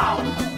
Wow!